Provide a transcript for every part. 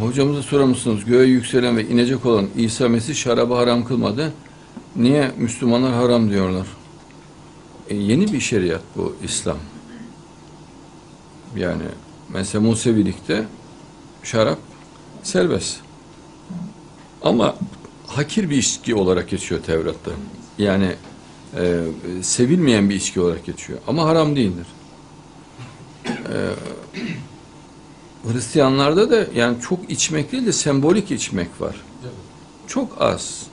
Hocamıza sorar mısınız? Göğe yükselen ve inecek olan İsa Mesih şarabı haram kılmadı. Niye Müslümanlar haram diyorlar? E, yeni bir şeriat bu İslam. Yani mesela Musevilikte şarap serbest. Ama hakir bir içki olarak geçiyor Tevrat'ta. Yani e, sevilmeyen bir içki olarak geçiyor. Ama haram değildir. E, Hristiyanlarda da yani çok içmek değil de sembolik içmek var. Çok az.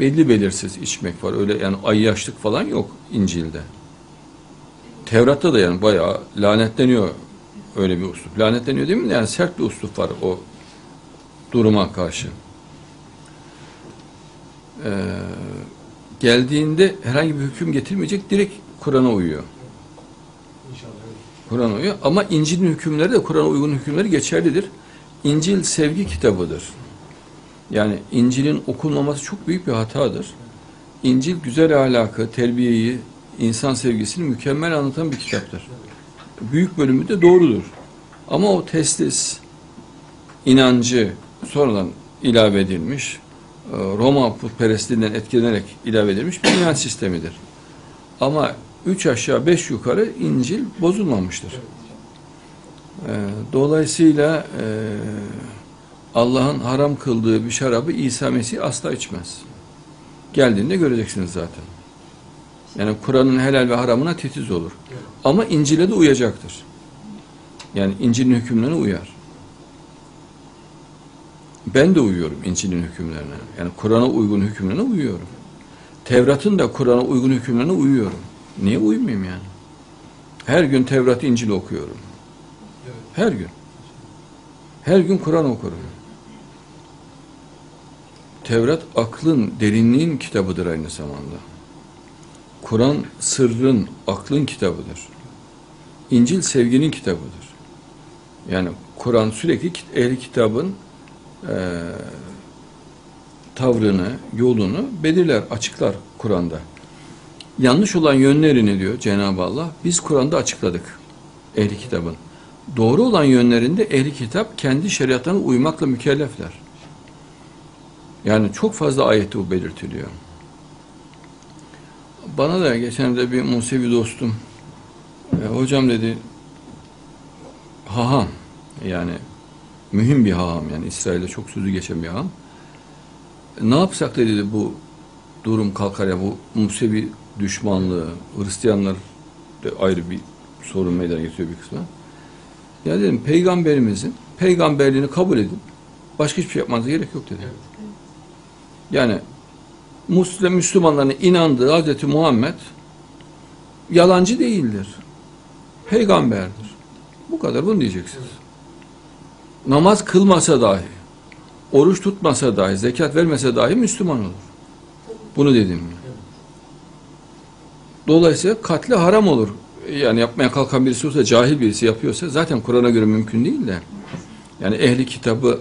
Belli belirsiz içmek var. Öyle yani ayyaşlık falan yok İncil'de. Tevrat'ta da yani bayağı lanetleniyor öyle bir uslup. Lanetleniyor değil mi? Yani sert bir uslup var o duruma karşı. Ee, geldiğinde herhangi bir hüküm getirmeyecek, direkt Kur'an'a uyuyor. İnşallah. Kur'an uyuyor. Ama İncil'in hükümleri de Kur'an'a uygun hükümleri geçerlidir. İncil sevgi kitabıdır. Yani İncil'in okunmaması çok büyük bir hatadır. İncil güzel ahlakı, terbiyeyi, insan sevgisini mükemmel anlatan bir kitaptır. Büyük bölümü de doğrudur. Ama o teslis, inancı sonradan ilave edilmiş, e, Roma putperestliğinden etkilenerek ilave edilmiş bir inanç sistemidir. Ama üç aşağı beş yukarı İncil bozulmamıştır. E, Dolayısıyla e, Allah'ın haram kıldığı bir şarabı İsa Mesih asla içmez. Geldiğinde göreceksiniz zaten. Yani Kur'an'ın helal ve haramına titiz olur. Ama İncil'e de uyacaktır. Yani İncil'in hükümlerine uyar. Ben de uyuyorum İncil'in hükümlerine. Yani Kur'an'a uygun hükümlerine uyuyorum. Tevrat'ın da Kur'an'a uygun hükümlerine uyuyorum. Niye uymayayım yani? Her gün Tevrat, İncil okuyorum. Her gün. Her gün Kur'an okurum. Tevrat aklın, derinliğin kitabıdır aynı zamanda. Kur'an sırrın, aklın kitabıdır. İncil sevginin kitabıdır. Yani Kur'an sürekli ehli kitabın eee, tavrını, yolunu belirler, açıklar Kur'an'da. Yanlış olan yönlerini diyor Cenab-ı Allah, biz Kur'an'da açıkladık ehli kitabın. Doğru olan yönlerinde ehli kitap kendi şeriatlarına uymakla mükellefler. Yani çok fazla ayette bu belirtiliyor. Bana da geçen de bir Musevi dostum, e, hocam dedi, haham, yani mühim bir haham, yani İsrail'de çok sözü geçen bir haham. Ne yapsak dedi bu durum kalkar ya bu Musevi düşmanlığı, Hristiyanlar da ayrı bir sorun meydana getiriyor bir kısmı. Ya dedim peygamberimizin peygamberliğini kabul edin. Başka hiçbir şey yapmanıza gerek yok dedi. Evet. Yani Müslüman Müslümanların inandığı Hazreti Muhammed yalancı değildir. Peygamberdir. Bu kadar bunu diyeceksiniz. Namaz kılmasa dahi, oruç tutmasa dahi, zekat vermese dahi Müslüman olur. Bunu dedim. Dolayısıyla katli haram olur. Yani yapmaya kalkan birisi olsa, cahil birisi yapıyorsa zaten Kur'an'a göre mümkün değil de. Yani ehli kitabı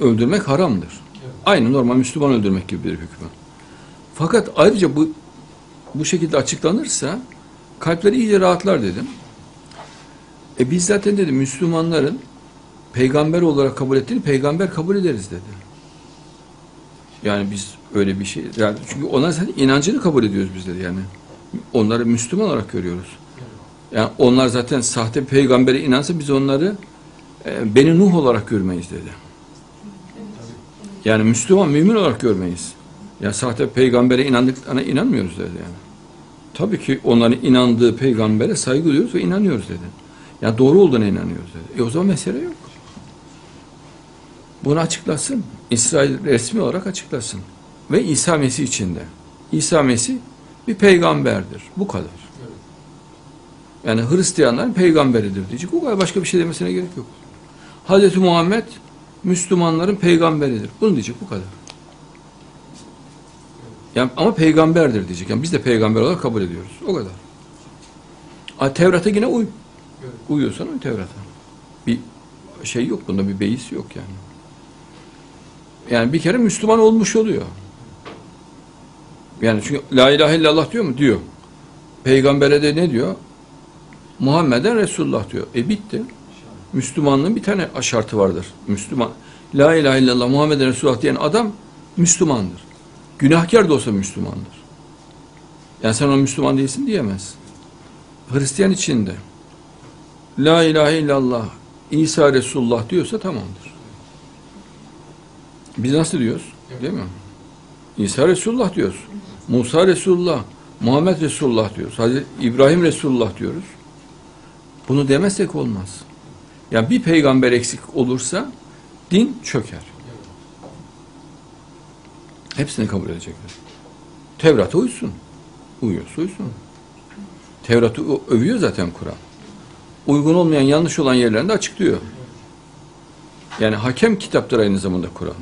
öldürmek haramdır. Evet. Aynı normal Müslüman öldürmek gibi bir hükmü. Fakat ayrıca bu bu şekilde açıklanırsa kalpleri iyice rahatlar dedim. E biz zaten dedim Müslümanların peygamber olarak kabul ettiğini peygamber kabul ederiz dedi. Yani biz öyle bir şey yani çünkü ona zaten inancını kabul ediyoruz biz dedi yani. Onları Müslüman olarak görüyoruz. Yani onlar zaten sahte peygambere inansa biz onları e, Beni Nuh olarak görmeyiz dedi. Yani Müslüman, mümin olarak görmeyiz. Yani sahte peygambere inandıklarına inanmıyoruz dedi yani. Tabii ki onların inandığı peygambere saygı duyuyoruz ve inanıyoruz dedi. Yani doğru olduğuna inanıyoruz dedi. E o zaman mesele yok. Bunu açıklasın. İsrail resmi olarak açıklasın. Ve İsa Mesih içinde. İsa Mesih bir peygamberdir. Bu kadar. Yani Hristiyanların peygamberidir diyecek. O kadar başka bir şey demesine gerek yok. Hazreti Muhammed Müslümanların peygamberidir. Bunu diyecek bu kadar. Yani ama peygamberdir diyecek. Yani biz de peygamber olarak kabul ediyoruz. O kadar. A, Tevrat'a yine uy. Uyuyorsan uy Tevrat'a. Bir şey yok bunda bir beis yok yani. Yani bir kere Müslüman olmuş oluyor. Yani çünkü la ilahe illallah diyor mu? Diyor. Peygambere de ne diyor? Muhammeden Resulullah diyor. E bitti. Müslümanlığın bir tane şartı vardır. Müslüman. La ilahe illallah Muhammeden Resulullah diyen adam Müslümandır. Günahkar da olsa Müslümandır. Yani sen ona Müslüman değilsin diyemez. Hristiyan içinde La ilahe illallah İsa Resulullah diyorsa tamamdır. Biz nasıl diyoruz? Değil mi? İsa Resulullah diyoruz. Musa Resulullah, Muhammed Resulullah diyoruz. Hazreti İbrahim Resulullah diyoruz. Bunu demezsek olmaz. Yani bir peygamber eksik olursa din çöker. Hepsini kabul edecekler. Tevrat'a uysun. Uyuyorsa uysun. Tevrat'ı övüyor zaten Kur'an. Uygun olmayan, yanlış olan yerlerinde açıklıyor. Yani hakem kitaptır aynı zamanda Kur'an.